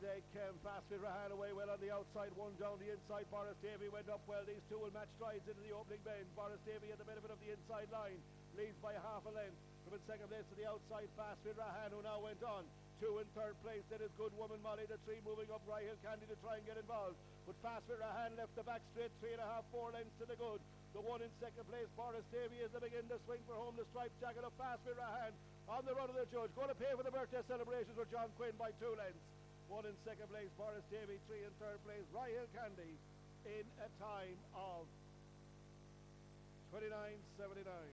they came. Fast Fit Rahan away well on the outside, one down the inside. Borris Davey went up well. These two will match strides into the opening bend. Borris Davey at the benefit of the inside line, leads by half a length. From in second place to the outside, Fast Fit Rahan, who now went on. Two in third place, then is Good Woman Molly. The three moving up Ryehill Candy to try and get involved. But Fast Fit Rahan left the back straight, three and a half, four lengths to the good. The one in second place, Borris Davey, is they begin to swing for home. The striped jacket of Fast Fit Rahan on the run of the judge. Going to pay for the birthday celebrations with John Quinn by two lengths. One in second place, Borris Davey. Three in third place, Hill Candy in a time of 29.79.